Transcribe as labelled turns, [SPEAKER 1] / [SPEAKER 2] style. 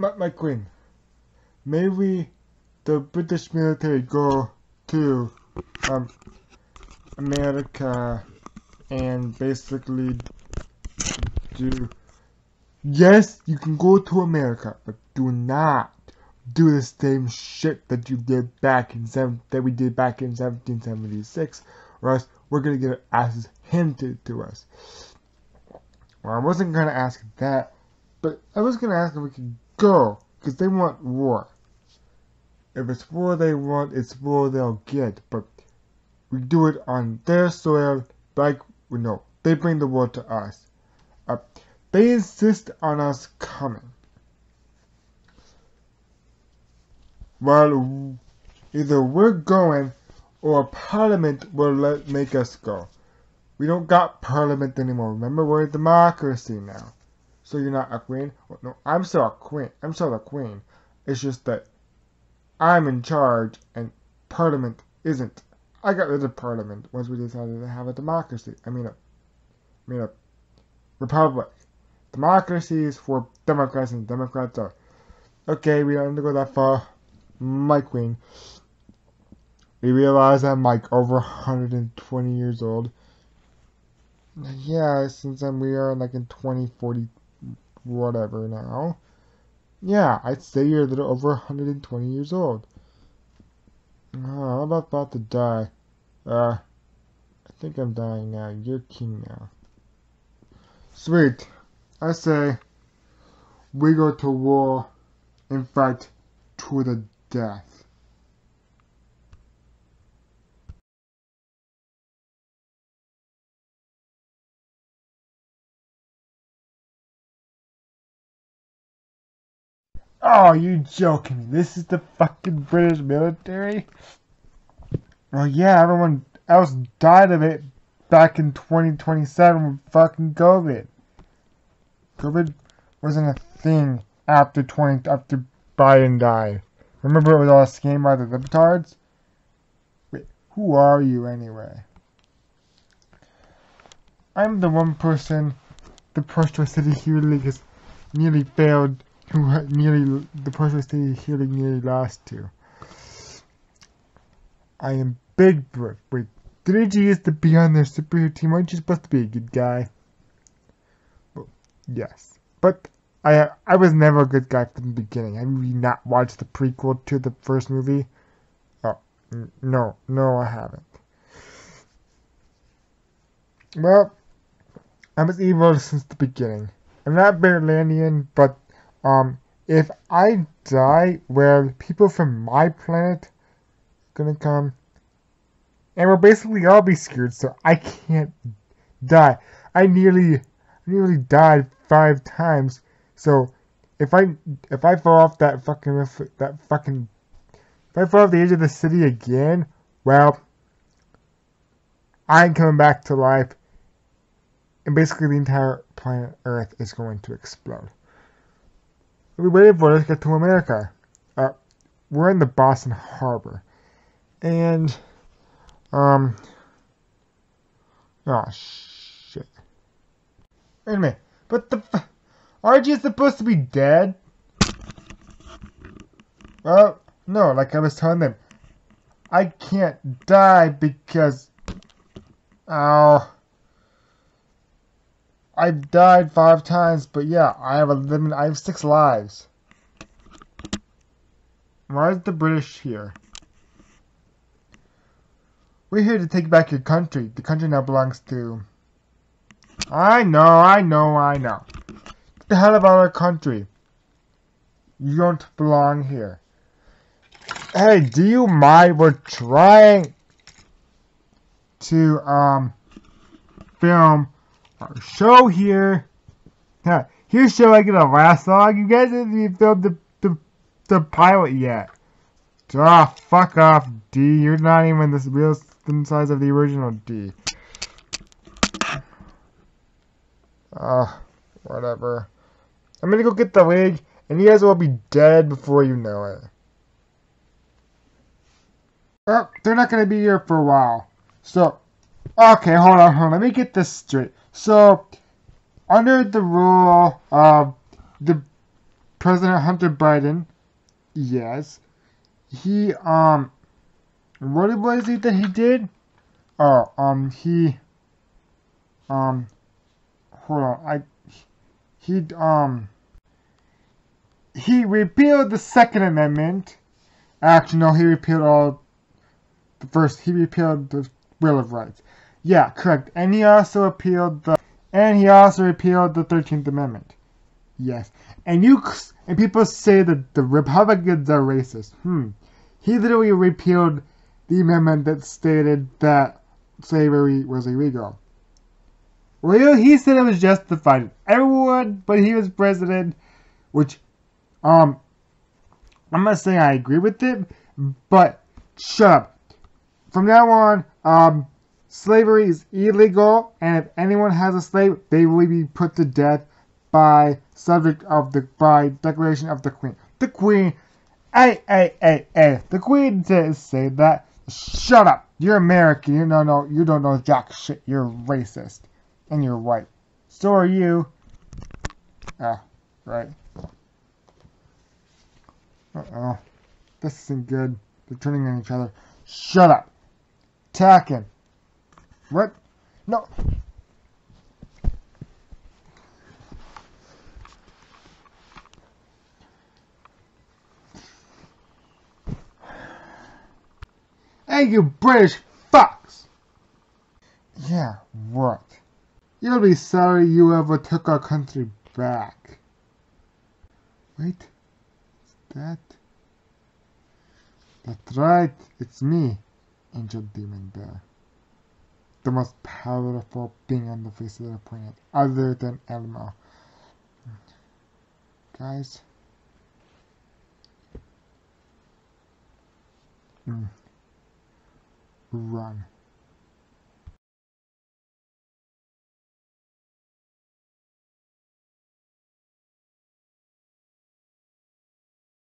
[SPEAKER 1] my, my queen, maybe the British military go to um, America and basically do. Yes, you can go to America, but do not do the same shit that you did back in seven that we did back in 1776, or else we're gonna get our asses handed to us. Well, I wasn't gonna ask that, but I was gonna ask if we could go, because they want war. If it's war they want, it's war they'll get, but we do it on their soil, like, no, they bring the war to us. Uh, they insist on us coming. Well, either we're going, or Parliament will let make us go. We don't got Parliament anymore. Remember, we're a democracy now. So you're not a queen? Well, no, I'm still a queen. I'm still a queen. It's just that I'm in charge and Parliament isn't. I got rid of Parliament once we decided to have a democracy. I mean a, I mean a republic. Democracy is for Democrats and Democrats are. Okay, we don't have to go that far. My queen. We realize I'm like over 120 years old. Yeah, since then we are like in 2040 whatever now. Yeah, I'd say you're a little over 120 years old. Oh, I'm about to die. Uh, I think I'm dying now. You're king now. Sweet. I say we go to war and fight to the death. Oh, you joking me? This is the fucking British military? Well, yeah, everyone else died of it back in 2027 with fucking COVID. COVID wasn't a thing after 20 after Biden died. Remember it was all a scheme by the libtards? Wait, who are you anyway? I'm the one person the Plush Toy City Hero League has nearly failed who nearly the City Hero League nearly lost to. I am Big Brick. Wait, 3G is to be on their superhero team. Aren't you supposed to be a good guy? Well, yes. But I I was never a good guy from the beginning. I really not watched the prequel to the first movie. Oh, no, no, I haven't. Well, I was evil since the beginning. I'm not Bearlandian, but um, if I die, well, people from my planet gonna come, and we'll basically all be scared. So I can't die. I nearly, nearly died five times so if I if I fall off that fucking that fucking if I fall off the edge of the city again, well, I ain't coming back to life, and basically the entire planet Earth is going to explode. We're waiting for us to get to America. Uh, we're in the Boston Harbor, and um, oh shit. Wait a minute, but the. Aren't you supposed to be dead? Well, no, like I was telling them, I can't die because, oh, I've died five times, but yeah, I have a limit. I have six lives. Why is the British here? We're here to take back your country. The country now belongs to. I know, I know, I know the hell about our country. You don't belong here. Hey, do you mind? We're trying to um film show here. Here's show I get a last song. You guys haven't even filmed the, the the pilot yet. Ah, oh, fuck off, D. You're not even the real size of the original D. Ah, uh, whatever. I'm gonna go get the wig, and you guys will be dead before you know it. Oh, they're not gonna be here for a while. So, okay, hold on, hold on. Let me get this straight. So, under the rule of the President Hunter Biden, yes, he um, what was it that he did? Oh, um, he, um, hold on, I, he um, he repealed the Second Amendment. Actually, no, he repealed all. The first, he repealed the Bill of Rights. Yeah, correct. And he also repealed the, and he also repealed the Thirteenth Amendment. Yes. And you and people say that the Republicans are racist. Hmm. He literally repealed the amendment that stated that slavery was illegal. Well, he said it was justified. Everyone, but he was president, which, um, I'm not saying I agree with it, but shut up. From now on, um, slavery is illegal, and if anyone has a slave, they will be put to death by subject of the by declaration of the Queen. The Queen, hey, hey, hey, hey, the Queen didn't say that. Shut up. You're American. You don't know. You don't know jack shit. You're racist, and you're white. So are you. Ah, right. Uh oh, this isn't good. They're turning on each other. Shut up. Attacking. What? No. Hey, you British fucks! Yeah, what? You'll be sorry you ever took our country back. Wait, is that? That's right, it's me, Angel Demon Bear. The most powerful being on the face of the planet, other than Elmo. Guys. Mm run